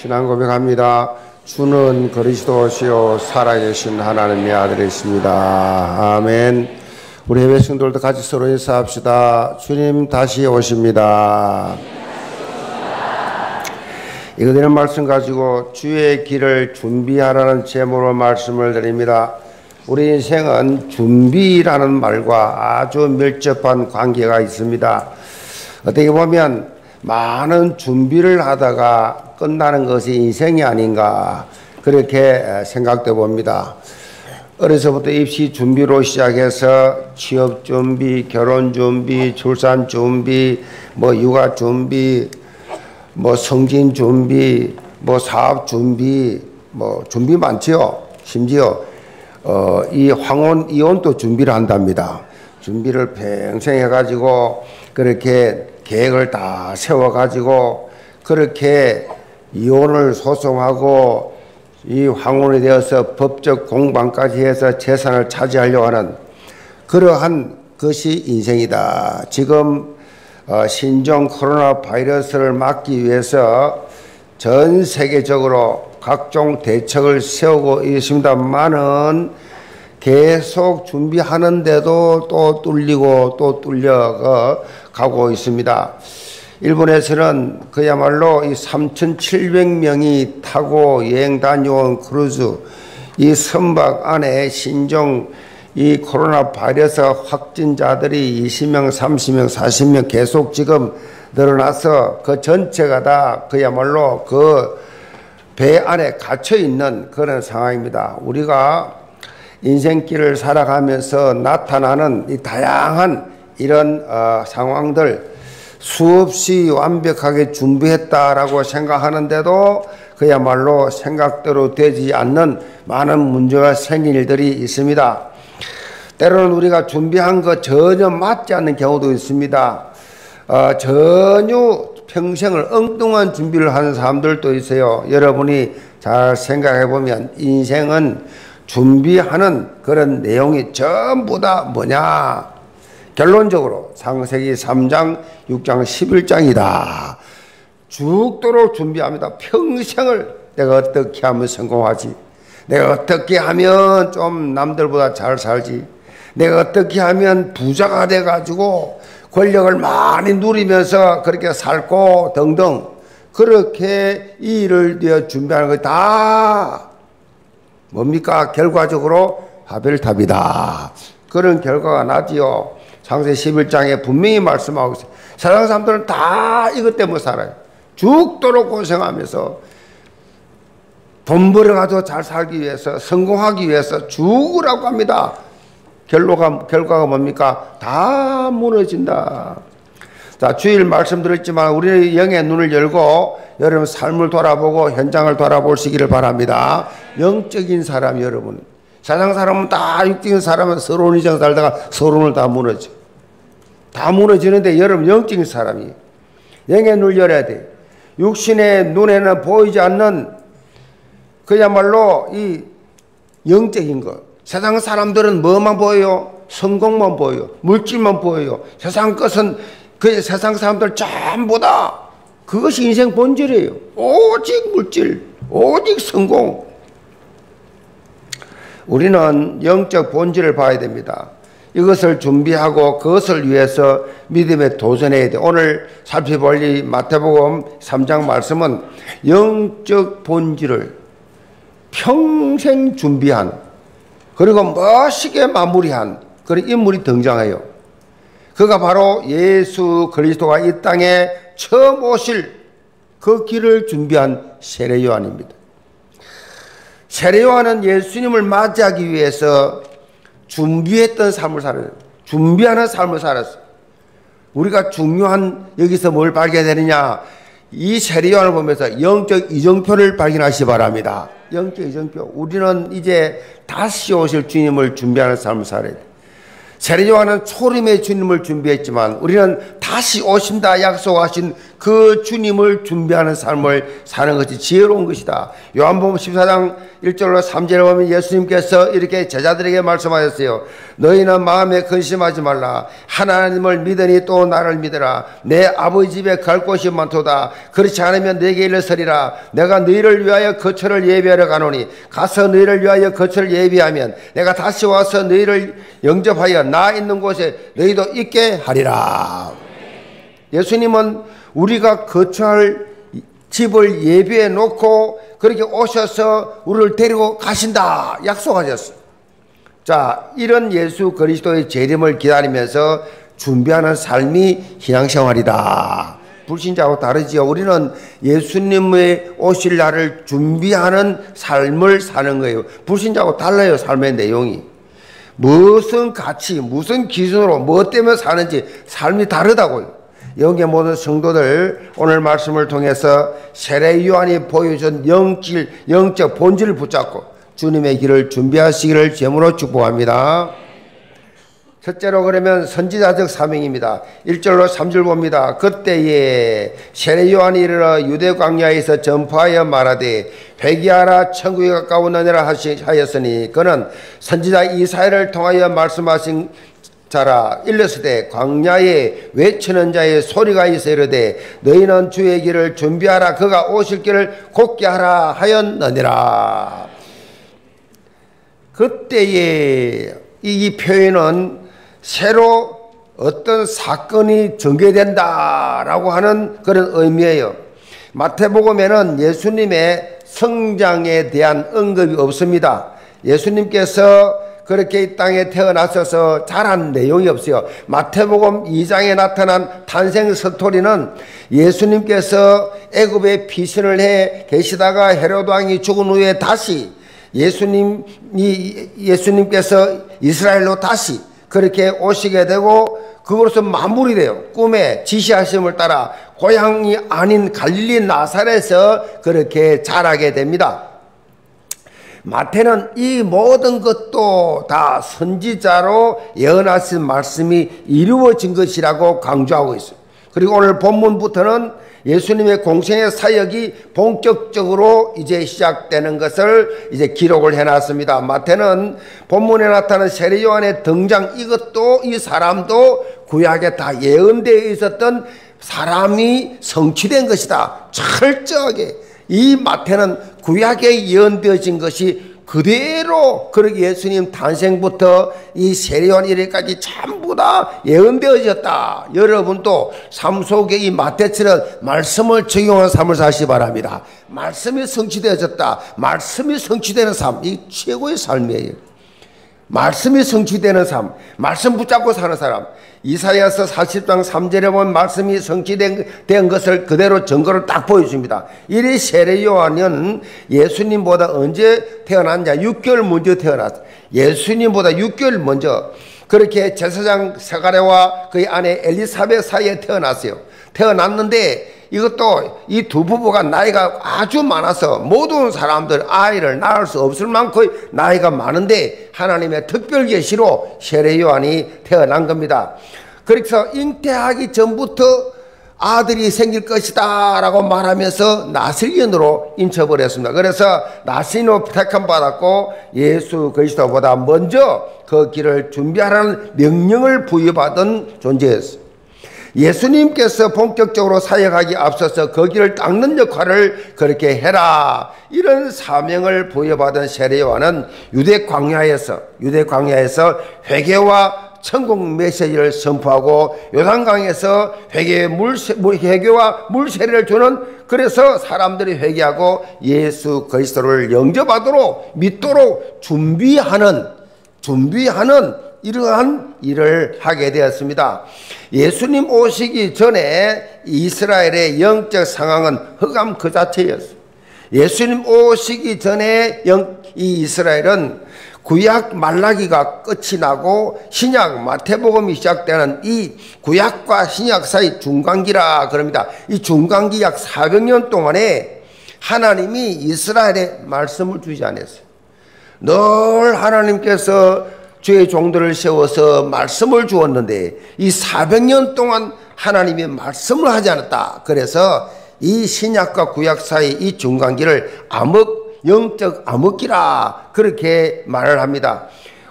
신앙 고백합니다. 주는 그리스도시요 살아계신 하나님의 아들이십니다. 아멘. 우리 해외 성도들도 같이 서로 인사합시다. 주님 다시 오십니다. 이거 되는 말씀 가지고 주의 길을 준비하라는 제목으로 말씀을 드립니다. 우리 인생은 준비라는 말과 아주 밀접한 관계가 있습니다. 어떻게 보면 많은 준비를 하다가 끝나는 것이 인생이 아닌가 그렇게 생각돼 봅니다. 어려서부터 입시 준비로 시작해서 취업 준비, 결혼 준비, 출산 준비, 뭐 육아 준비, 뭐 성진 준비, 뭐 사업 준비, 뭐 준비 많지요. 심지어 어, 이 황혼 이혼도 준비를 한답니다. 준비를 평생 해가지고 그렇게 계획을 다 세워가지고 그렇게 이혼을 소송하고 이 황혼이 되어서 법적 공방까지 해서 재산을 차지하려고 하는 그러한 것이 인생이다. 지금 어, 신종 코로나 바이러스를 막기 위해서 전 세계적으로 각종 대책을 세우고 있습니다만은 계속 준비하는데도 또 뚫리고 또 뚫려 가고 있습니다. 일본에서는 그야말로 이 3,700명이 타고 여행 다녀온 크루즈 이 선박 안에 신종 이 코로나 바이러스 확진자들이 20명, 30명, 40명 계속 지금 늘어나서 그 전체가 다 그야말로 그 배 안에 갇혀 있는 그런 상황입니다. 우리가 인생길을 살아가면서 나타나는 이 다양한 이런 어, 상황들 수없이 완벽하게 준비했다라고 생각하는데도 그야말로 생각대로 되지 않는 많은 문제가 생긴 일들이 있습니다. 때로는 우리가 준비한 것 전혀 맞지 않는 경우도 있습니다. 어, 전혀 평생을 엉뚱한 준비를 하는 사람들도 있어요. 여러분이 잘 생각해 보면 인생은 준비하는 그런 내용이 전부 다 뭐냐? 결론적으로 창세기 3장, 6장, 11장이다. 죽도록 준비합니다. 평생을 내가 어떻게 하면 성공하지? 내가 어떻게 하면 좀 남들보다 잘 살지? 내가 어떻게 하면 부자가 돼가지고 권력을 많이 누리면서 그렇게 살고 등등 그렇게 일을 위해 준비하는 거다 뭡니까? 결과적으로 하벨탑이다. 그런 결과가 나지요. 창세 11장에 분명히 말씀하고 있어요. 세상 사람들은 다 이것 때문에 살아요. 죽도록 고생하면서 돈 벌어가지고 잘 살기 위해서, 성공하기 위해서 죽으라고 합니다. 결과가, 결과가 뭡니까? 다 무너진다. 자, 주일 말씀드렸지만 우리 영의 눈을 열고 여러분 삶을 돌아보고 현장을 돌아보시기를 바랍니다. 영적인 사람 여러분. 세상 사람은 다 육적인 사람은 서론 이정 살다가 서론을 다 무너져. 다 무너지는데 여러분 영적인 사람이 영의 눈을 열어야 돼. 육신의 눈에는 보이지 않는 그야말로 이 영적인 것. 세상 사람들은 뭐만 보여요? 성공만 보여요. 물질만 보여요. 세상 것은 그 세상 사람들 전부 다 그것이 인생 본질이에요. 오직 물질, 오직 성공. 우리는 영적 본질을 봐야 됩니다. 이것을 준비하고 그것을 위해서 믿음에 도전해야 돼. 오늘 살펴볼 이 마태복음 3장 말씀은 영적 본질을 평생 준비한 그리고 멋있게 마무리한 그런 인물이 등장해요. 그가 바로 예수 그리스도가 이 땅에 처음 오실 그 길을 준비한 세례 요한입니다. 세례 요한은 예수님을 맞이하기 위해서 준비했던 삶을 살아요. 준비하는 삶을 살았어. 우리가 중요한 여기서 뭘 발견되느냐? 이 세례 요한을 보면서 영적 이정표를 발견하시 바랍니다. 영적 이정표. 우리는 이제 다시 오실 주님을 준비하는 삶을 살아야 돼. 세례 요한은 초림의 주님을 준비했지만 우리는 다시 오신다 약속하신 그 주님을 준비하는 삶을 사는 것이 지혜로운 것이다. 요한복음 14장 1절로 3절에 보면 예수님께서 이렇게 제자들에게 말씀하셨어요. 너희는 마음에 근심하지 말라. 하나님을 믿으니 또 나를 믿으라. 내 아버지 집에 갈 곳이 많도다. 그렇지 않으면 내게 일러서리라. 내가 너희를 위하여 거처를 예비하러 가노니 가서 너희를 위하여 거처를 예비하면 내가 다시 와서 너희를 영접하여 나 있는 곳에 너희도 있게 하리라. 예수님은 우리가 거처할 집을 예비해 놓고 그렇게 오셔서 우리를 데리고 가신다 약속하셨어요. 자, 이런 예수 그리스도의 재림을 기다리면서 준비하는 삶이 신앙생활이다. 불신자하고 다르지요. 우리는 예수님의 오실 날을 준비하는 삶을 사는 거예요. 불신자하고 달라요, 삶의 내용이. 무슨 가치, 무슨 기준으로, 뭐 때문에 사는지 삶이 다르다고요. 영계 모든 성도들 오늘 말씀을 통해서 세례 요한이 보여준 영질, 영적 본질을 붙잡고 주님의 길을 준비하시기를 제물로 축복합니다. 첫째로 그러면 선지자적 사명입니다. 1절로 3절 봅니다. 그때에 세례 요한이 이르러 유대 광야에서 전파하여 말하되 회개하라 천국에 가까운느니라 하였으니 그는 선지자 이사야를 통하여 말씀하신 자라 일렀으되 광야에 외치는 자의 소리가 있어 이르되 너희는 주의 길을 준비하라. 그가 오실 길을 곧게 하라 하였느니라. 그때의 이 표현은 새로 어떤 사건이 전개된다라고 하는 그런 의미예요. 마태복음에는 예수님의 성장에 대한 언급이 없습니다. 예수님께서 그렇게 이 땅에 태어나셔서 자란 내용이 없어요. 마태복음 2장에 나타난 탄생 스토리는 예수님께서 애굽에 피신을 해 계시다가 헤로드 왕이 죽은 후에 다시 예수님이 예수님께서 이스라엘로 다시 그렇게 오시게 되고 그것으로 마무리돼요. 꿈에 지시하심을 따라 고향이 아닌 갈릴리 나사렛에서 그렇게 자라게 됩니다. 마태는 이 모든 것도 다 선지자로 예언하신 말씀이 이루어진 것이라고 강조하고 있어요. 그리고 오늘 본문부터는 예수님의 공생의 사역이 본격적으로 이제 시작되는 것을 이제 기록을 해놨습니다. 마태는 본문에 나타난 세례 요한의 등장 이것도 이 사람도 구약에 다 예언되어 있었던 사람이 성취된 것이다. 철저하게 이 마태는 구약에 예언되어진 것이 그대로 그렇게 예수님 탄생부터 이 세례원 이래까지 전부 다 예언되어졌다. 여러분도 삶 속에 이 마태처럼 말씀을 적용한 삶을 사시 바랍니다. 말씀이 성취되어졌다. 말씀이 성취되는 삶, 이 최고의 삶이에요. 말씀이 성취되는 삶, 말씀 붙잡고 사는 사람. 이사야서 40장 3절에 본 말씀이 성취된 것을 그대로 증거를 딱 보여줍니다. 이리 세례 요한은 예수님보다 언제 태어났냐? 6개월 먼저 태어났어. 예수님보다 6개월 먼저 그렇게 제사장 세가랴와 그의 아내 엘리사벳 사이에 태어났어요. 태어났는데 이것도 이 두 부부가 나이가 아주 많아서 모든 사람들 아이를 낳을 수 없을 만큼 나이가 많은데 하나님의 특별 계시로 세례 요한이 태어난 겁니다. 그래서 잉태하기 전부터 아들이 생길 것이다 라고 말하면서 나슬인으로 인쳐버렸습니다. 그래서 나슬인으로 택함 받았고 예수 그리스도보다 먼저 그 길을 준비하라는 명령을 부여받은 존재였습니다. 예수님께서 본격적으로 사역하기 앞서서 거기를 닦는 역할을 그렇게 해라. 이런 사명을 부여받은 세례요한은 유대 광야에서 유대 광야에서 회개와 천국 메시지를 선포하고 요단강에서 회개의 물, 회개와 물세례를 주는 그래서 사람들이 회개하고 예수 그리스도를 영접하도록 믿도록 준비하는 준비하는 이러한 일을 하게 되었습니다. 예수님 오시기 전에 이스라엘의 영적 상황은 흑암 그 자체였어요. 예수님 오시기 전에 영, 이 이스라엘은 구약 말라기가 끝이 나고 신약 마태복음이 시작되는 이 구약과 신약 사이 중간기라 그럽니다. 이 중간기 약 400년 동안에 하나님이 이스라엘에 말씀을 주지 않았어요. 늘 하나님께서 주의 종들을 세워서 말씀을 주었는데 이 400년 동안 하나님이 말씀을 하지 않았다. 그래서 이 신약과 구약 사이 이 중간기를 암흑 영적 암흑기라 그렇게 말을 합니다.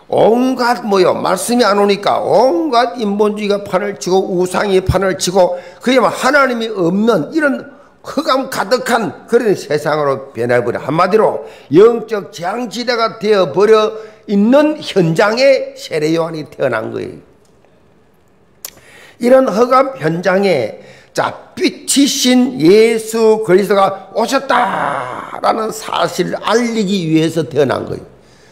온갖 뭐요 말씀이 안 오니까 온갖 인본주의가 판을 치고 우상이 판을 치고 그야말로 하나님이 없는 이런 흑암 가득한 그런 세상으로 변해버려 한마디로 영적 재앙지대가 되어버려 있는 현장에 세례 요한이 태어난 거예요. 이런 흑암 현장에 자 빛이신 예수 그리스도가 오셨다라는 사실을 알리기 위해서 태어난 거예요.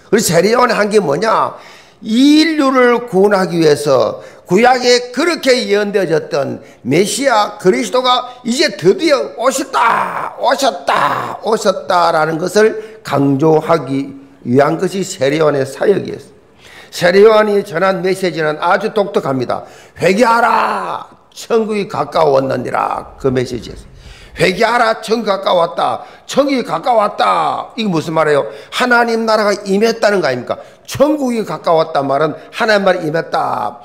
그래서 세례 요한이 한 게 뭐냐? 인류를 구원하기 위해서 구약에 그렇게 예언되어졌던 메시아 그리스도가 이제 드디어 오셨다, 오셨다, 오셨다라는 것을 강조하기 위한 것이 세례요한의 사역이었어요. 세례요한이 전한 메시지는 아주 독특합니다. 회개하라, 천국이 가까웠느니라 그 메시지였어요. 회개하라 청 가까웠다 천국이 가까웠다. 이게 무슨 말이에요? 하나님 나라가 임했다는 거 아닙니까? 천국이 가까웠다 말은 하나님 말이 임했다.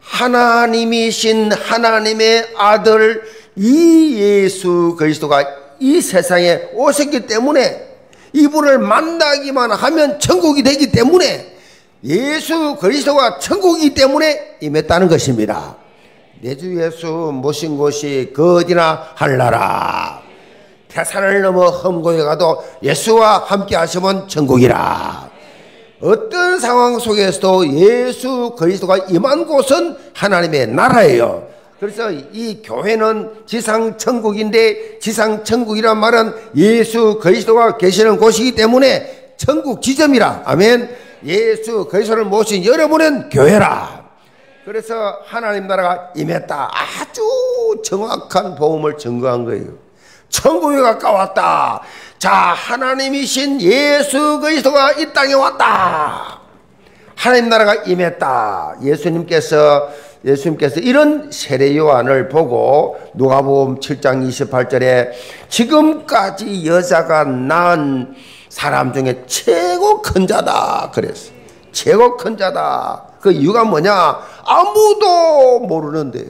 하나님이신 하나님의 아들 이 예수 그리스도가 이 세상에 오셨기 때문에 이분을 만나기만 하면 천국이 되기 때문에 예수 그리스도가 천국이기 때문에 임했다는 것입니다. 내 주 예수 모신 곳이 그 어디나 할나라. 태산을 넘어 험고에 가도 예수와 함께 하시면 천국이라. 어떤 상황 속에서도 예수 그리스도가 임한 곳은 하나님의 나라예요. 그래서 이 교회는 지상 천국인데 지상 천국이란 말은 예수 그리스도가 계시는 곳이기 때문에 천국 지점이라. 아멘. 예수 그리스도를 모신 여러분은 교회라. 그래서 하나님 나라가 임했다. 아주 정확한 복음을 증거한 거예요. 천국에 가까웠다. 자, 하나님이신 예수 그리스도가 이 땅에 왔다. 하나님 나라가 임했다. 예수님께서 예수님께서 이런 세례 요한을 보고 누가복음 7장 28절에 지금까지 여자가 낳은 사람 중에 최고 큰 자다 그랬어. 최고 큰 자다. 그 이유가 뭐냐? 아무도 모르는데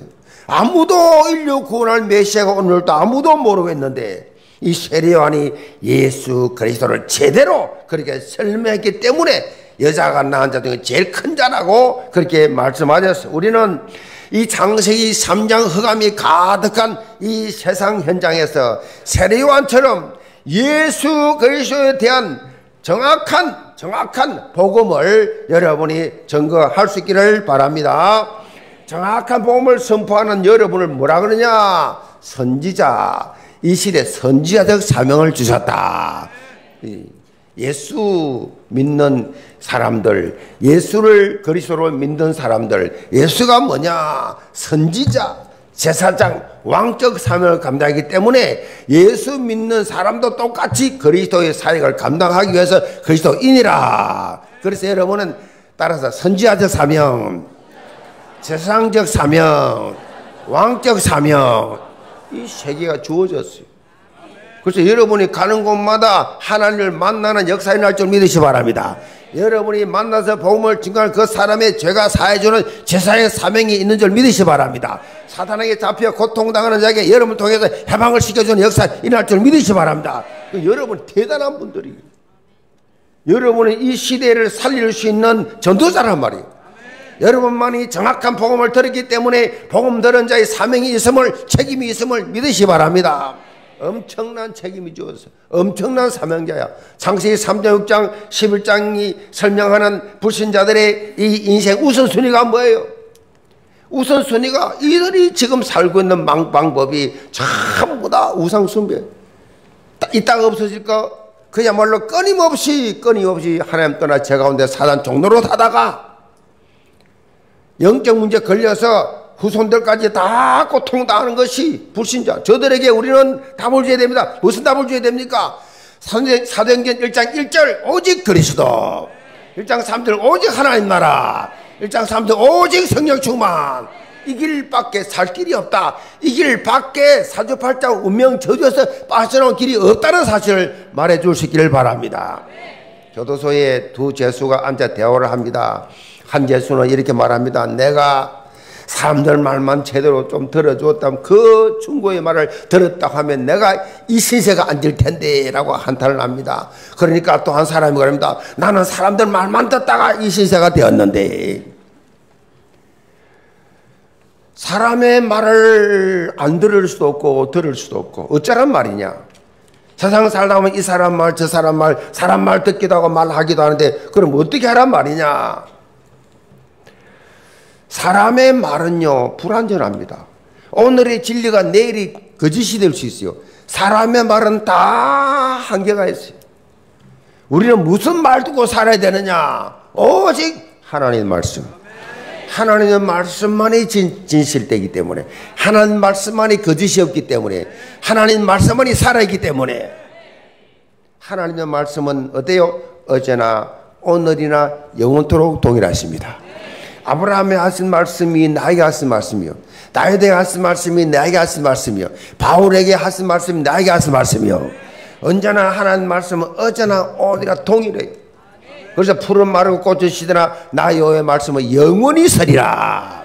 아무도 인류 구원할 메시아가 오늘도 아무도 모르겠는데 이 세례요한이 예수 그리스도를 제대로 그렇게 설명했기 때문에 여자가 낳은 자 중에 제일 큰 자라고 그렇게 말씀하셨어요. 우리는 이 장세기 3장 흑암이 가득한 이 세상 현장에서 세례요한처럼 예수 그리스도에 대한 정확한 정확한 복음을 여러분이 증거할 수 있기를 바랍니다. 정확한 복음을 선포하는 여러분을 뭐라 그러냐? 선지자. 이 시대 선지자적 사명을 주셨다. 예수 믿는 사람들, 예수를 그리스도로 믿는 사람들, 예수가 뭐냐? 선지자, 제사장, 왕적 사명을 감당하기 때문에 예수 믿는 사람도 똑같이 그리스도의 사역을 감당하기 위해서 그리스도인이라. 그래서 여러분은 따라서 선지자적 사명, 세상적 사명, 왕적 사명 이 세 개가 주어졌어요. 그래서 여러분이 가는 곳마다 하나님을 만나는 역사에 날 줄 믿으시 바랍니다. 여러분이 만나서 복음을 증거할 그 사람의 죄가 사해주는 제사의 사명이 있는 줄 믿으시 바랍니다. 사탄에게 잡혀 고통당하는 자에게 여러분 통해서 해방을 시켜주는 역사 일어날 줄 믿으시 바랍니다. 그 여러분 대단한 분들이 여러분이 이 시대를 살릴 수 있는 전도자란 말이에요. 여러분만이 정확한 복음을 들었기 때문에 복음 들은 자의 사명이 있음을 책임이 있음을 믿으시 바랍니다. 엄청난 책임이 주어서 엄청난 사명자야. 창세기 3장 6장 11장이 설명하는 불신자들의 이 인생 우선순위가 뭐예요? 우선순위가 이들이 지금 살고 있는 방법이 전부 다 우상숭배. 이 땅 없어질까? 그야말로 끊임없이 끊임없이 하나님 떠나 제 가운데 사단 종로로 타다가 영적 문제 걸려서 후손들까지 다 고통당하는 것이 불신자. 저들에게 우리는 답을 줘야 됩니다. 무슨 답을 줘야 됩니까? 사도행전 1장 1절 오직 그리스도 1장 3절 오직 하나님 나라 1장 3절 오직 성령 충만 이 길밖에 살 길이 없다. 이 길밖에 사주팔자 운명 저주에서 빠져나온 길이 없다는 사실을 말해 주시기를 바랍니다. 교도소에 두 죄수가 앉아 대화를 합니다. 한재수는 이렇게 말합니다. 내가 사람들 말만 제대로 좀 들어줬다면 그 충고의 말을 들었다 하면 내가 이 신세가 안 될 텐데 라고 한탄을 합니다. 그러니까 또 한 사람이 그럽니다. 나는 사람들 말만 듣다가 이 신세가 되었는데 사람의 말을 안 들을 수도 없고 들을 수도 없고 어쩌란 말이냐. 세상 살다 보면 이 사람 말, 저 사람 말, 사람 말 듣기도 하고 말하기도 하는데 그럼 어떻게 하란 말이냐. 사람의 말은요, 불완전합니다. 오늘의 진리가 내일이 거짓이 될 수 있어요. 사람의 말은 다 한계가 있어요. 우리는 무슨 말 듣고 살아야 되느냐? 오직 하나님의 말씀. 하나님의 말씀만이 진, 진실되기 때문에 하나님 말씀만이 거짓이 없기 때문에 하나님 말씀만이 살아있기 때문에 하나님의 말씀은 어때요? 어제나 오늘이나 영원토록 동일하십니다. 아브라함이 하신 말씀이 나에게 하신 말씀이요. 다윗에게 하신 말씀이 나에게 하신 말씀이요. 바울에게 하신 말씀이 나에게 하신 말씀이요. 언제나 하나님 말씀은 어제나 오늘이나 동일해요. 그래서 푸른 마르고 꽃을 시드나 나 여호의 말씀은 영원히 서리라.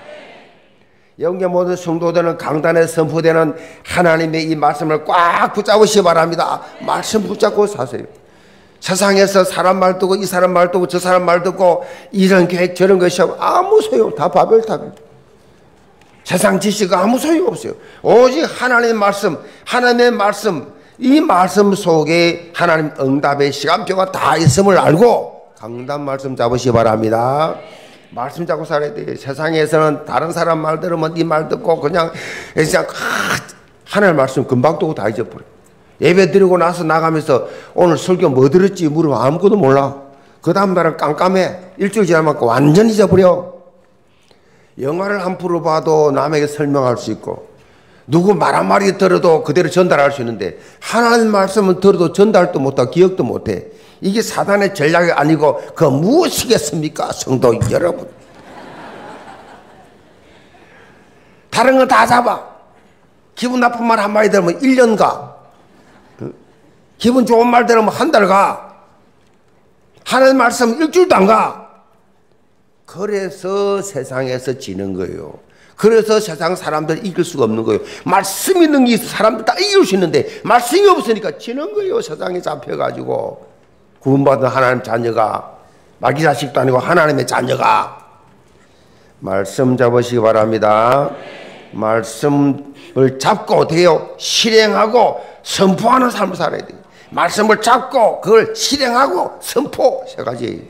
영계 모든 성도들은 강단에 선포되는 하나님의 이 말씀을 꽉 붙잡으시 바랍니다. 말씀 붙잡고 사세요. 세상에서 사람 말 듣고 이 사람 말 듣고 저 사람 말 듣고 이런 계획 저런 것이 아무 소용 다 바벨탑 세상 지식가 아무 소용 없어요. 오직 하나님의 말씀, 하나님의 말씀, 이 말씀 속에 하나님 응답의 시간표가 다 있음을 알고 강단 말씀 잡으시 바랍니다. 말씀 잡고 살아야 돼. 세상에서는 다른 사람 말 들으면 이 말 듣고 그냥 그냥 하나님 말씀 금방 두고 다 잊어버려. 예배 드리고 나서 나가면서 오늘 설교 뭐 들었지 물으면 아무것도 몰라. 그 다음날은 깜깜해. 일주일 지나면 완전히 잊어버려. 영화를 한 프로 봐도 남에게 설명할 수 있고 누구 말 한마디 들어도 그대로 전달할 수 있는데 하나님 말씀은 들어도 전달도 못하고 기억도 못해. 이게 사단의 전략이 아니고 그 무엇이겠습니까? 성도 여러분. 다른 건 다 잡아. 기분 나쁜 말 한마디 들으면 1년 가. 기분 좋은 말 들으면 한달 가. 하나님 말씀 일주일도 안 가. 그래서 세상에서 지는 거예요. 그래서 세상 사람들 이길 수가 없는 거예요. 말씀 있는 게 사람들 다 이길 수 있는데 말씀이 없으니까 지는 거예요. 세상에 잡혀가지고 구원받은 하나님 자녀가 마귀 자식도 아니고 하나님의 자녀가 말씀 잡으시기 바랍니다. 말씀을 잡고 요 실행하고 선포하는 삶을 살아야 돼요. 말씀을 잡고 그걸 실행하고 선포 세 가지.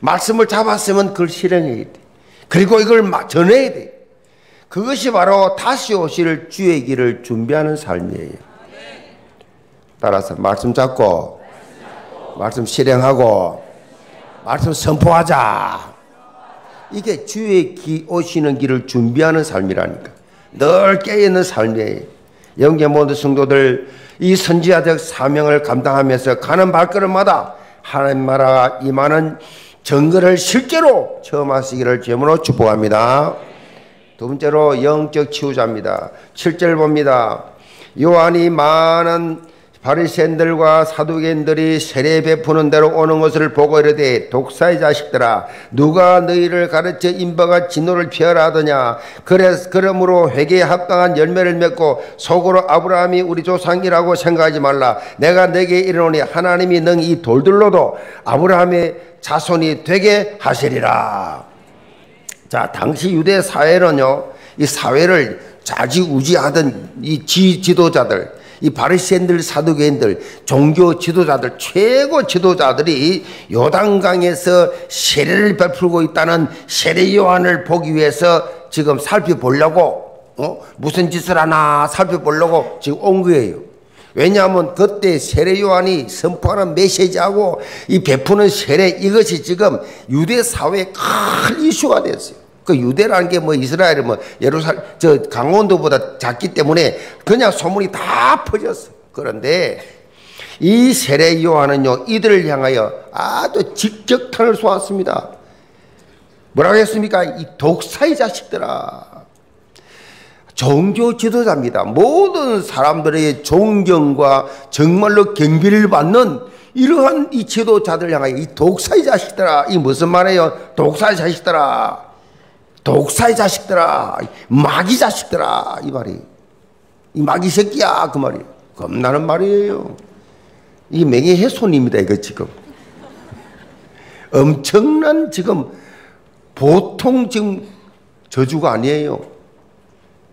말씀을 잡았으면 그걸 실행해야 돼. 그리고 이걸 전해야 돼. 그것이 바로 다시 오실 주의 길을 준비하는 삶이에요. 따라서 말씀 잡고, 말씀 실행하고, 말씀 선포하자. 이게 주의 기, 오시는 길을 준비하는 삶이라니까. 늘 깨어있는 삶이에요. 영계 모든 성도들 이 선지자적 사명을 감당하면서 가는 발걸음마다 하나님 나라 임하는 정거를 실제로 처음 하시기를 제문으로 축복합니다. 두 번째로 영적 치유자입니다. 7절 봅니다. 요한이 많은 바리새인들과 사두개인들이 세례 베푸는 대로 오는 것을 보고 이르되 독사의 자식들아 누가 너희를 가르쳐 인바가 진노를 피하라 하더냐? 그래서 그러므로 회개에 합당한 열매를 맺고 속으로 아브라함이 우리 조상이라고 생각하지 말라. 내가 내게 이르노니 하나님이 능이 돌들로도 아브라함의 자손이 되게 하시리라. 자 당시 유대 사회는요 이 사회를 좌지우지하던 이 지, 지도자들 이 바리새인들 사두개인들 종교 지도자들 최고 지도자들이 요단강에서 세례를 베풀고 있다는 세례 요한을 보기 위해서 지금 살펴보려고 어? 무슨 짓을 하나 살펴보려고 지금 온 거예요. 왜냐하면 그때 세례 요한이 선포하는 메시지하고 이 베푸는 세례 이것이 지금 유대 사회의 큰 이슈가 됐어요. 그 유대라는 게 뭐 이스라엘은 뭐 예루살 저 강원도보다 작기 때문에 그냥 소문이 다 퍼졌어. 그런데 이 세례 요한은요 이들을 향하여 아주 직격탄을 쏘았습니다. 뭐라고 했습니까? 이 독사의 자식들아. 종교 지도자입니다. 모든 사람들의 존경과 정말로 경비를 받는 이러한 이 지도자들 향하여 이 독사의 자식들아, 이 무슨 말이에요? 독사의 자식들아, 독사의 자식들아, 마귀 자식들아, 이 말이. 이 마귀 새끼야, 그 말이. 겁나는 말이에요. 이 명예훼손입니다, 이거 지금. 엄청난 지금 보통 지금 저주가 아니에요.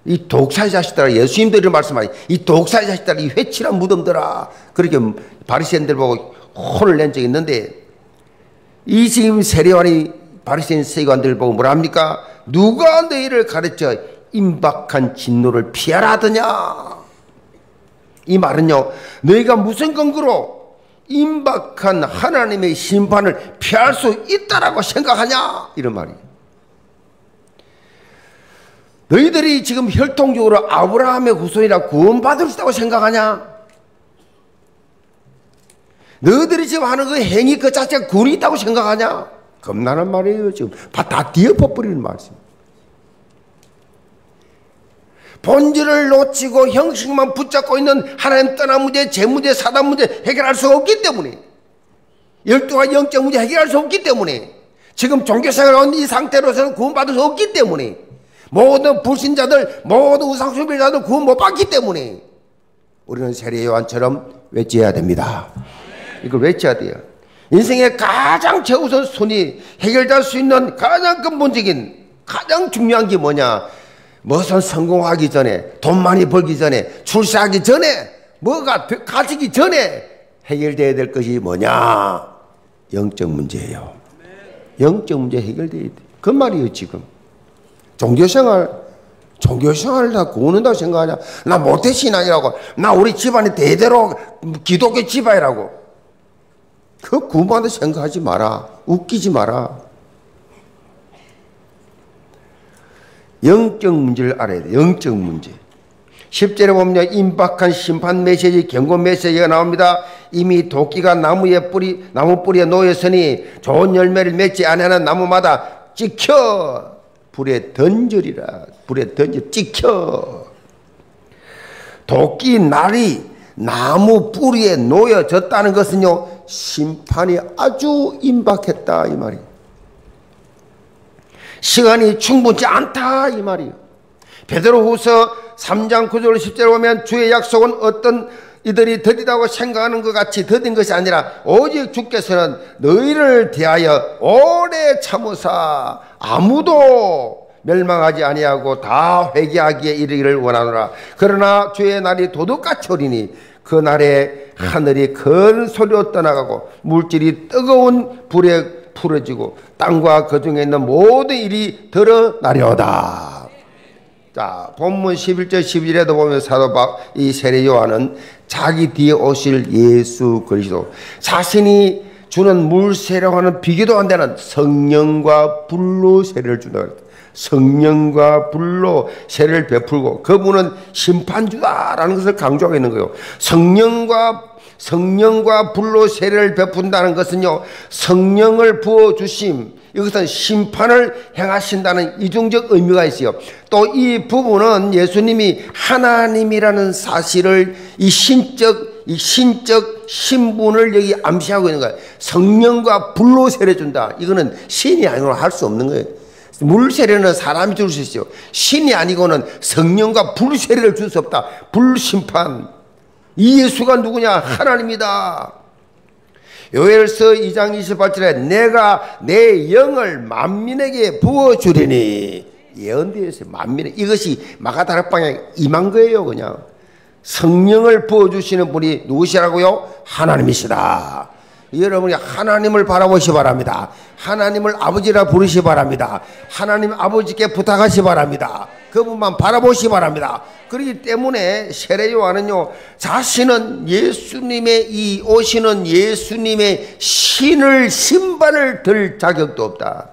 이 독사의 자식들아, 예수님들이 말씀하니 이 독사의 자식들아, 이 회칠한 무덤들아. 그렇게 바리새인들 보고 혼을 낸 적이 있는데 이 지금 세례관이 바리새인 세관들 보고 뭐랍니까? 누가 너희를 가르쳐 임박한 진노를 피하라 하더냐? 이 말은요, 너희가 무슨 근거로 임박한 하나님의 심판을 피할 수 있다라고 생각하냐? 이런 말이에요. 너희들이 지금 혈통적으로 아브라함의 후손이라 구원받을 수 있다고 생각하냐? 너희들이 지금 하는 그 행위 그 자체가 구원이 있다고 생각하냐? 겁나는 말이에요, 지금. 다 뒤엎어버리는 말씀. 본질을 놓치고 형식만 붙잡고 있는 하나님 떠난 문제, 재 문제, 사단 문제 해결할 수 없기 때문에 열두 가지 영적 문제 해결할 수 없기 때문에 지금 종교생활 이 상태로서는 구원받을 수 없기 때문에 모든 불신자들, 모든 우상숭배자들 구원 못 받기 때문에 우리는 세례 요한처럼 외쳐야 됩니다. 이걸 외쳐야 돼요. 인생의 가장 최우선 순위 해결될 수 있는 가장 근본적인 가장 중요한 게 뭐냐? 무슨 성공하기 전에, 돈 많이 벌기 전에, 출세하기 전에, 뭐가 가지기 전에 해결돼야 될 것이 뭐냐? 영적 문제예요. 영적 문제 해결돼야 돼. 그 말이에요, 지금. 종교생활, 종교생활을 다 구원한다고 생각하냐? 나 모태신앙이라고. 나 우리 집안이 대대로 기독교 집안이라고. 그 구원받는 생각하지 마라. 웃기지 마라. 영적 문제를 알아야 돼. 영적 문제. 10절에 보면 임박한 심판 메시지, 경고 메시지가 나옵니다. 이미 도끼가 나무에 뿌리, 나무 뿌리에 놓였으니 좋은 열매를 맺지 않는 나무마다 찍혀 불에 던져리라. 불에 던져 찍혀. 도끼 날이 나무 뿌리에 놓여졌다는 것은요, 심판이 아주 임박했다. 이 말이에요. 시간이 충분치 않다 이 말이에요. 베드로후서 3장 9절 10절 보면 주의 약속은 어떤 이들이 더디다고 생각하는 것 같이 더딘 것이 아니라 오직 주께서는 너희를 대하여 오래 참으사 아무도 멸망하지 아니하고 다 회개하기에 이르기를 원하노라. 그러나 주의 날이 도둑같이 오리니 그 날에 하늘이 큰 소리로 떠나가고 물질이 뜨거운 불에 풀어지고 땅과 그 중에 있는 모든 일이 드러나려다. 자, 본문 11절 12절에도 보면 사도 이 세례 요한은 자기 뒤에 오실 예수 그리스도 자신이 주는 물 세례와는 비교도 안 되는 성령과 불로 세례를 준다. 성령과 불로 세례를 베풀고 그분은 심판주다라는 것을 강조하고 있는 거예요. 성령과 성령과 불로 세례를 베푼다는 것은요, 성령을 부어주심, 이것은 심판을 행하신다는 이중적 의미가 있어요. 또 이 부분은 예수님이 하나님이라는 사실을 이 신적, 이 신적 신분을 여기 암시하고 있는 거예요. 성령과 불로 세례 준다. 이거는 신이 아니고는 할수 없는 거예요. 물 세례는 사람이 줄 수 있어요. 신이 아니고는 성령과 불 세례를 줄 수 없다. 불심판. 이 예수가 누구냐? 하나님이다. 요엘서 2장 28절에 내가 내 영을 만민에게 부어주리니 예언되어 있어요. 만민에 이것이 마가다락방에 임한 거예요. 그냥 성령을 부어주시는 분이 누구시라고요? 하나님이시다. 여러분이 하나님을 바라보시 바랍니다. 하나님을 아버지라 부르시 바랍니다. 하나님 아버지께 부탁하시 바랍니다. 그분만 바라보시 바랍니다. 그렇기 때문에 세례 요한은요, 자신은 예수님의 이 오시는 예수님의 신을, 신발을 들 자격도 없다.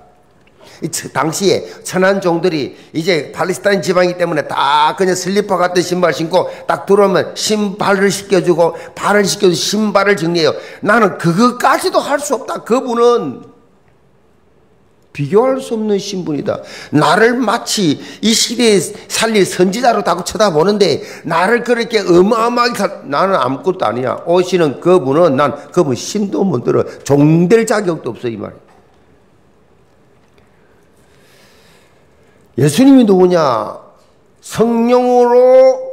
당시에 천한 종들이 이제 팔레스타인 지방이기 때문에 다 그냥 슬리퍼 같은 신발 신고 딱 들어오면 신발을 시켜주고 발을 시켜주고 신발을 정리해요. 나는 그것까지도 할 수 없다. 그분은 비교할 수 없는 신분이다. 나를 마치 이 시대에 살릴 선지자로 다고 쳐다보는데 나를 그렇게 어마어마하게 살, 나는 아무것도 아니야. 오시는 그분은 난 그분 신도 못 들어. 종될 자격도 없어 이 말이야. 예수님이 누구냐? 성령으로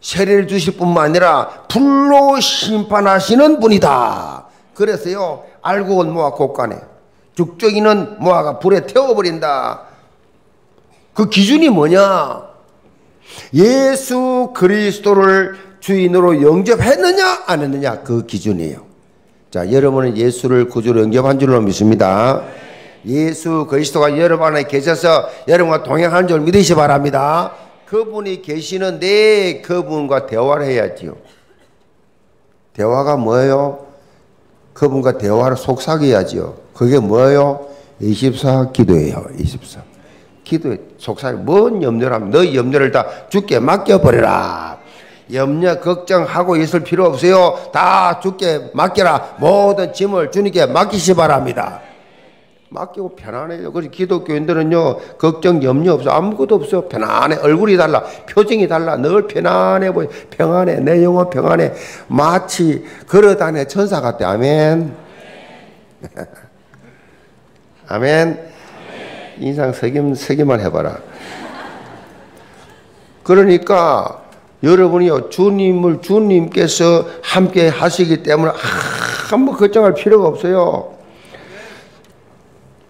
세례를 주실 뿐만 아니라 불로 심판하시는 분이다. 그래서요, 알고 온 모아 곳간에 죽적이는 모아가 불에 태워버린다. 그 기준이 뭐냐? 예수 그리스도를 주인으로 영접했느냐, 안 했느냐, 그 기준이에요. 자, 여러분은 예수를 구주로 영접한 줄로 믿습니다. 예수 그리스도가 여러분 안에 계셔서 여러분과 동행하는 줄 믿으시 바랍니다. 그분이 계시는데 그분과 대화를 해야지요. 대화가 뭐예요? 그분과 대화를 속삭여야지요. 그게 뭐예요? 24 기도예요. 24. 기도 속삭여. 뭔 염려라면 너 염려를 다 죽게 맡겨버려라. 염려 걱정하고 있을 필요 없어요. 다 죽게 맡겨라. 모든 짐을 주님께 맡기시 바랍니다. 맡기고 편안해요. 그래서 기독교인들은요, 걱정, 염려 없어. 아무것도 없어. 편안해. 얼굴이 달라. 표정이 달라. 늘 편안해 보여. 평안해. 내 영혼 평안해. 마치 걸어다녀 천사 같대. 아멘. 아멘. 인상 석임, 석임만 해봐라. 그러니까 여러분이요, 주님을 주님께서 함께 하시기 때문에 한번 걱정할 필요가 없어요.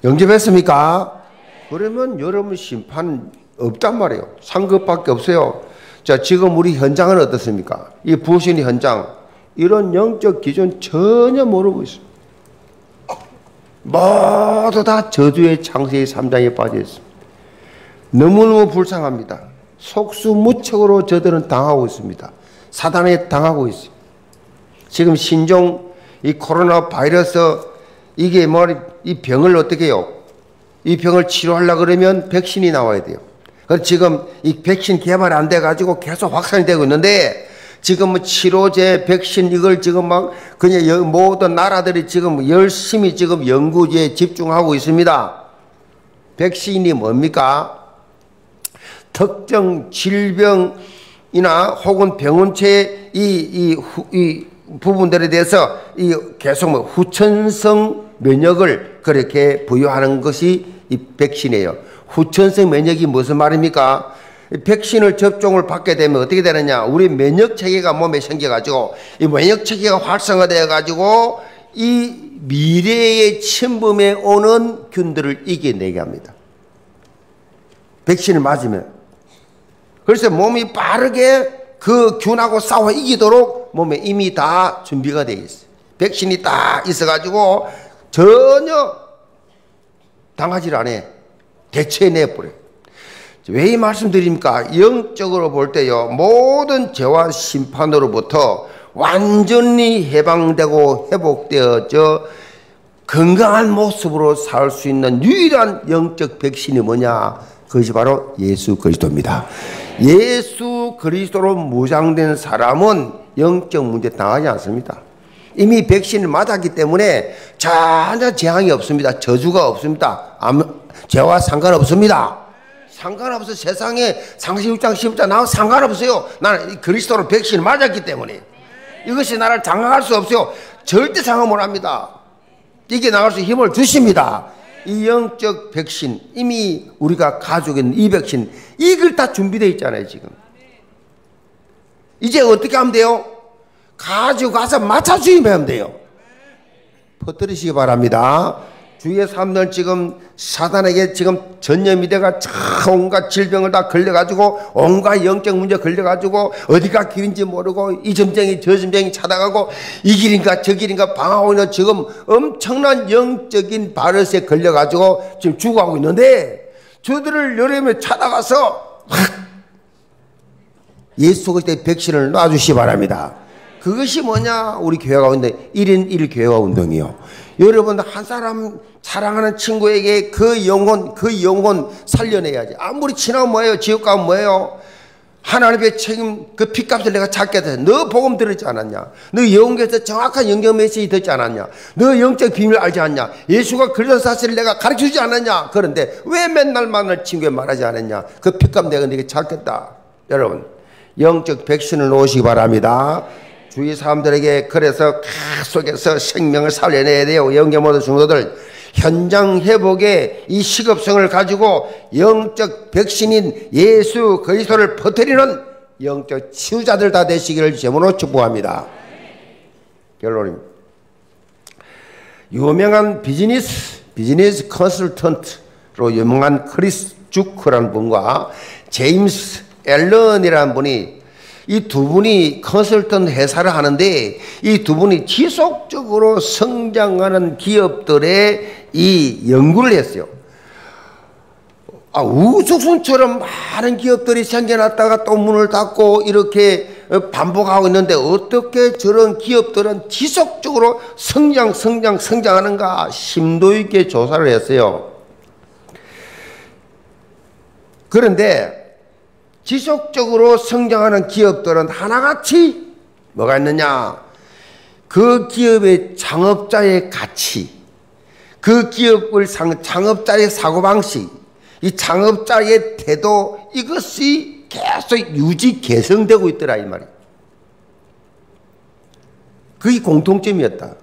영접했습니까? 그러면 여러분 심판 없단 말이에요. 상급밖에 없어요. 자, 지금 우리 현장은 어떻습니까? 이 부신의 현장. 이런 영적 기준 전혀 모르고 있어요. 모두 다 저주의 창세의 3장에 빠져 있습니다. 너무너무 불쌍합니다. 속수무책으로 저들은 당하고 있습니다. 사단에 당하고 있어요. 지금 신종 이 코로나 바이러스 이게 뭐 이 병을 어떻게 해요? 이 병을 치료하려 그러면 백신이 나와야 돼요. 그래서 지금 이 백신 개발 안 돼 가지고 계속 확산이 되고 있는데 지금 뭐 치료제, 백신 이걸 지금 막 그냥 모든 나라들이 지금 열심히 지금 연구에 집중하고 있습니다. 백신이 뭡니까? 특정 질병이나 혹은 병원체 이, 이, 이 부분들에 대해서 이 계속 뭐 후천성 면역을 그렇게 부여하는 것이 이 백신이에요. 후천성 면역이 무슨 말입니까? 백신을 접종을 받게 되면 어떻게 되느냐? 우리 면역 체계가 몸에 생겨가지고 이 면역 체계가 활성화되어 가지고 이 미래의 침범에 오는 균들을 이겨내게 합니다. 백신을 맞으면. 그래서 몸이 빠르게 그 균하고 싸워 이기도록 몸에 이미 다 준비가 되어 있어요. 백신이 딱 있어가지고 전혀 당하지 않아. 대체내버려. 왜 이 말씀드립니까? 영적으로 볼 때요, 모든 죄와 심판으로부터 완전히 해방되고 회복되어져 건강한 모습으로 살 수 있는 유일한 영적 백신이 뭐냐? 그것이 바로 예수 그리스도입니다. 예수 그리스도로 무장된 사람은 영적 문제 당하지 않습니다. 이미 백신을 맞았기 때문에 전혀 재앙이 없습니다. 저주가 없습니다. 아무, 죄와 상관없습니다. 상관없어. 세상에 상시 6장 10장 나와 상관없어요. 나는 그리스도로 백신을 맞았기 때문에. 이것이 나를 장악할 수 없어요. 절대 장악 못 합니다. 이게 나갈 수 힘을 주십니다. 이 영적 백신, 이미 우리가 가지고 있는 이 백신, 이걸 다 준비되어 있잖아요, 지금. 이제 어떻게 하면 돼요? 가지고 가서 맞춰 주임하면 돼요. 퍼뜨리시기 바랍니다. 주위의 사람들 지금 사단에게 지금 전염이 돼가 온갖 질병을 다 걸려가지고 온갖 영적 문제 걸려가지고 어디가 길인지 모르고 이 점쟁이 저 점쟁이 찾아가고 이 길인가 저 길인가 방하고 있는 지금 엄청난 영적인 바르스에 걸려가지고 지금 죽어가고 있는데 저들을 여름에 찾아가서 예수 그리스도의 백신을 놔주시 기 바랍니다. 그것이 뭐냐? 우리 교회 가운데 1인 1 교회 운동이요. 여러분 한 사람 사랑하는 친구에게 그 영혼 그 영혼 살려내야지. 아무리 친하면 뭐예요? 지옥 가면 뭐예요? 하나님의 책임 그 핏값을 내가 찾게 돼. 너 복음 들었지 않았냐? 너 영계에서 정확한 영경 메시지 듣지 않았냐? 너 영적 비밀을 알지 않냐? 예수가 그런 사실을 내가 가르쳐주지 않았냐? 그런데 왜 맨날 만날 친구에 말하지 않았냐? 그 핏값 내가 네게 찾겠다. 여러분 영적 백신을 놓으시기 바랍니다. 주위 사람들에게 그래서 속에서 생명을 살려내야 돼요. 영계 모든 중도들 현장 회복의 이 시급성을 가지고 영적 백신인 예수 그리스도를 퍼뜨리는 영적 치유자들 다 되시기를 제문으로 축복합니다. 결론입니다. 유명한 비즈니스 비즈니스 컨설턴트로 유명한 크리스 주크라는 분과 제임스 앨런이라는 분이 이 두 분이 컨설턴 회사를 하는데 이 두 분이 지속적으로 성장하는 기업들의 이 연구를 했어요. 아, 우죽순처럼 많은 기업들이 생겨났다가 또 문을 닫고 이렇게 반복하고 있는데 어떻게 저런 기업들은 지속적으로 성장, 성장, 성장하는가 심도 있게 조사를 했어요. 그런데 지속적으로 성장하는 기업들은 하나같이 뭐가 있느냐? 그 기업의 창업자의 가치, 그 기업을 상, 창업자의 사고방식, 이 창업자의 태도, 이것이 계속 유지, 개성되고 있더라, 이 말이. 그게 공통점이었다.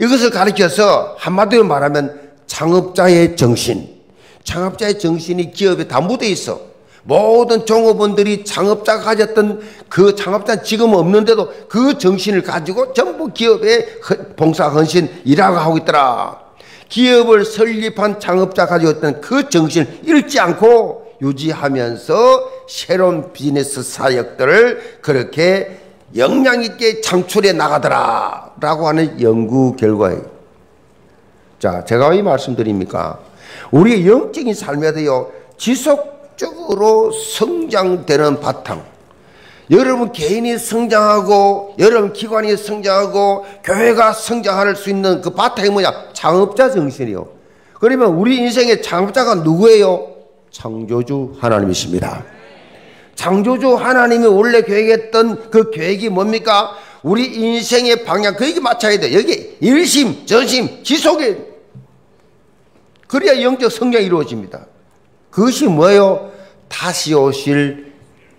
이것을 가르쳐서 한마디로 말하면 창업자의 정신, 창업자의 정신이 기업에 다 묻어 있어. 모든 종업원들이 창업자가 가졌던 그 창업자 지금 없는데도 그 정신을 가지고 전부 기업에 봉사 헌신 일하고 하고 있더라. 기업을 설립한 창업자 가지고 있던 그 정신을 잃지 않고 유지하면서 새로운 비즈니스 사역들을 그렇게 역량 있게 창출해 나가더라. 라고 하는 연구 결과예요. 자, 제가 왜 말씀드립니까? 우리의 영적인 삶에도요, 지속 적으로 성장되는 바탕. 여러분 개인이 성장하고 여러분 기관이 성장하고 교회가 성장할 수 있는 그 바탕이 뭐냐? 창업자 정신이요. 그러면 우리 인생의 창업자가 누구예요? 창조주 하나님이십니다. 창조주 하나님이 원래 계획했던 그 계획이 뭡니까? 우리 인생의 방향, 그 얘기 맞춰야 돼. 여기 일심, 전심, 지속에. 그래야 영적 성장이 이루어집니다. 그것이 뭐예요? 다시 오실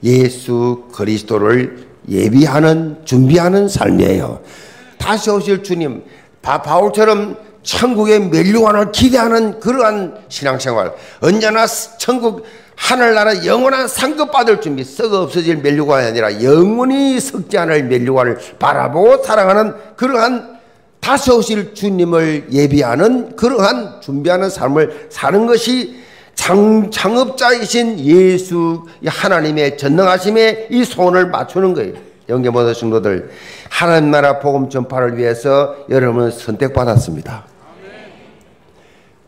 예수 그리스도를 예비하는 준비하는 삶이에요. 다시 오실 주님 바, 바울처럼 천국의 멸류관을 기대하는 그러한 신앙생활 언제나 천국 하늘나라 영원한 상급 받을 준비 썩어 없어질 멸류관이 아니라 영원히 썩지 않을 멸류관을 바라보고 사랑하는 그러한 다시 오실 주님을 예비하는 그러한 준비하는 삶을 사는 것이 장, 창업자이신 예수 하나님의 전능하심에 이 손을 맞추는 거예요. 영계 모든 성도들 하나님 나라 복음 전파를 위해서 여러분은 선택받았습니다.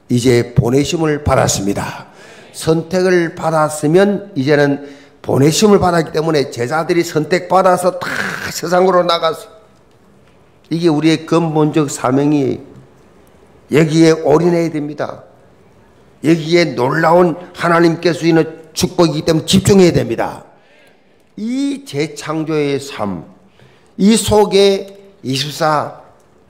이제 보내심을 받았습니다. 선택을 받았으면 이제는 보내심을 받았기 때문에 제자들이 선택받아서 다 세상으로 나가서 이게 우리의 근본적 사명이 여기에 올인해야 됩니다. 여기에 놀라운 하나님께서 있는 축복이기 때문에 집중해야 됩니다. 이 재창조의 삶, 이 속에 24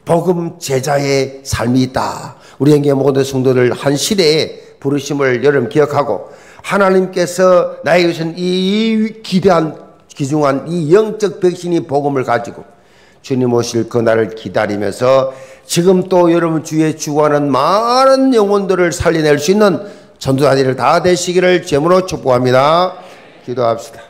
복음 제자의 삶이 있다. 우리에게 모든 성도들 한 시대에 부르심을 여러분 기억하고 하나님께서 나에게 주신 이 기대한 기중한 이 영적 백신이 복음을 가지고 주님 오실 그날을 기다리면서 지금 또 여러분 주위에 주관하는 많은 영혼들을 살려낼 수 있는 전도자들을 다 되시기를 제물로 축복합니다. 기도합시다.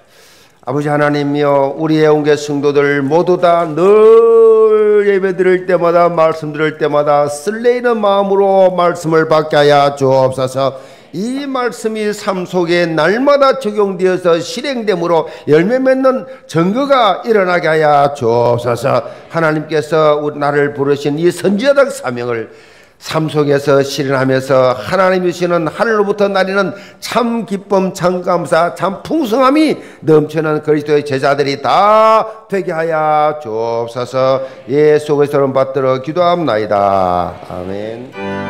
아버지 하나님이여 우리의 온계 성도들 모두 다 늘 예배 드릴 때마다 말씀 들을 때마다 쓸레이는 마음으로 말씀을 받게 하여 주옵소서. 이 말씀이 삶 속에 날마다 적용되어서 실행됨으로 열매 맺는 증거가 일어나게 하여 주옵소서 하나님께서 나를 부르신 이 선지자적 사명을 삶 속에서 실현하면서 하나님이 주시는 하늘로부터 나리는 참 기쁨, 참 감사, 참 풍성함이 넘치는 그리스도의 제자들이 다 되게 하여 주옵소서 예수 그리스도를 받들어 기도합나이다. 아멘.